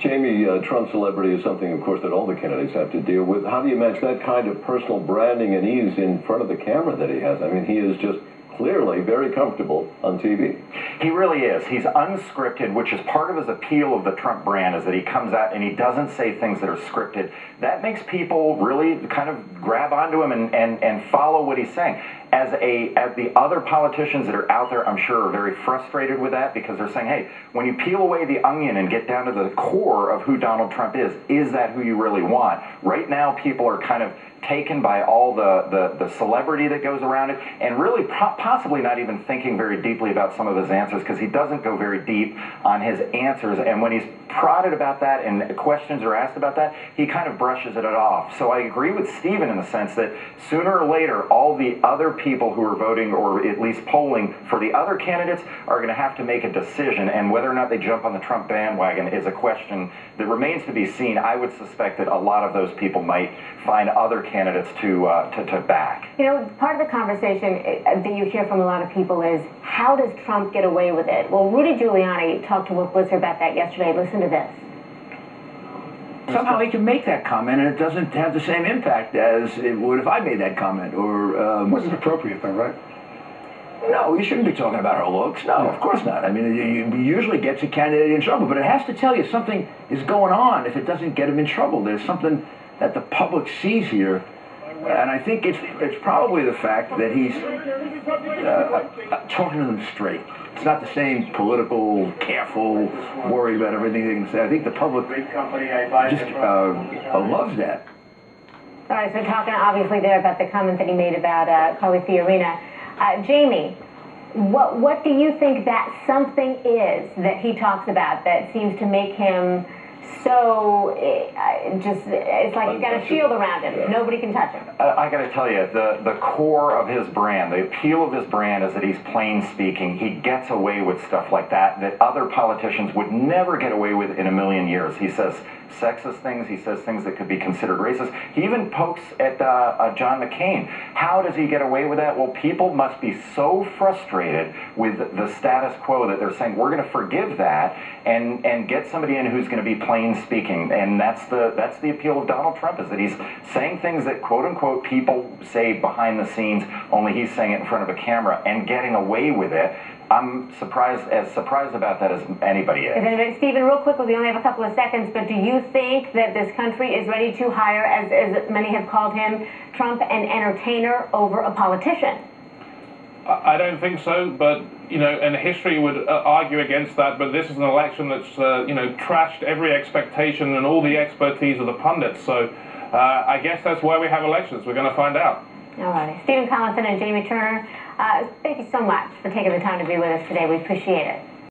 Jamie, uh, Trump celebrity is something, of course, that all the candidates have to deal with. How do you match that kind of personal branding and ease in front of the camera that he has? I mean, he is just clearly very comfortable on TV. He really is. He's unscripted, which is part of his appeal of the Trump brand, is that he comes out and he doesn't say things that are scripted. That makes people really kind of grab onto him and, and, and follow what he's saying. As a as the other politicians that are out there, I'm sure are very frustrated with that because they're saying, hey, when you peel away the onion and get down to the core of who Donald Trump is, is that who you really want? Right now, people are kind of taken by all the, the, the celebrity that goes around it and really possibly not even thinking very deeply about some of his answers because he doesn't go very deep on his answers. And when he's prodded about that and questions are asked about that, he kind of brushes it off. So I agree with Stephen in the sense that sooner or later, all the other people who are voting or at least polling for the other candidates are going to have to make a decision. And whether or not they jump on the Trump bandwagon is a question that remains to be seen. I would suspect that a lot of those people might find other candidates to, uh, to, to back. You know, part of the conversation uh, that you hear from a lot of people is how does Trump get away with it? Well, Rudy Giuliani talked to Wolf Blitzer about that yesterday. Listen to this. Somehow he can make that comment and it doesn't have the same impact as it would if I made that comment. Or um, wasn't appropriate though, right? No, you shouldn't be talking about her looks. No, of course not. I mean, it usually gets a candidate in trouble, but it has to tell you something is going on if it doesn't get him in trouble. There's something that the public sees here. And I think it's it's probably the fact that he's uh, talking to them straight. It's not the same political, careful, worried about everything they can say. I think the public just uh, loves that. All right, so talking obviously there about the comment that he made about uh, Carly Fiorina. Uh, Jamie, what what do you think that something is that he talks about that seems to make him so just it's like he's got a shield around him. Yeah. Nobody can touch him. I, I got to tell you, the the core of his brand, the appeal of his brand is that he's plain speaking. He gets away with stuff like that that other politicians would never get away with in a million years. He says sexist things. He says things that could be considered racist. He even pokes at uh, uh, John McCain. How does he get away with that? Well, people must be so frustrated with the status quo that they're saying we're going to forgive that and and get somebody in who's going to be plain speaking. And that's the that's the appeal of Donald Trump is that he's saying things that quote unquote people say behind the scenes. Only he's saying it in front of a camera and getting away with it. I'm surprised, as surprised about that as anybody is. Stephen, real quickly, we only have a couple of seconds, but do you think that this country is ready to hire, as, as many have called him, Trump an entertainer over a politician? I don't think so, but you know, and history would uh, argue against that. But this is an election that's uh, you know trashed every expectation and all the expertise of the pundits. So uh, I guess that's why we have elections. We're going to find out. All right, Stephen Collinson and Jamie Turner. Uh, thank you so much for taking the time to be with us today. We appreciate it.